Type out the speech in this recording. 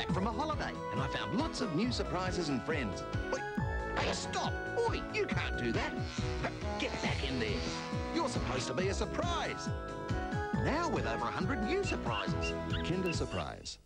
back from a holiday and I found lots of new surprises and friends. Wait, hey, stop! Oi, you can't do that. Get back in there. You're supposed to be a surprise. Now with over 100 new surprises. Kinder Surprise.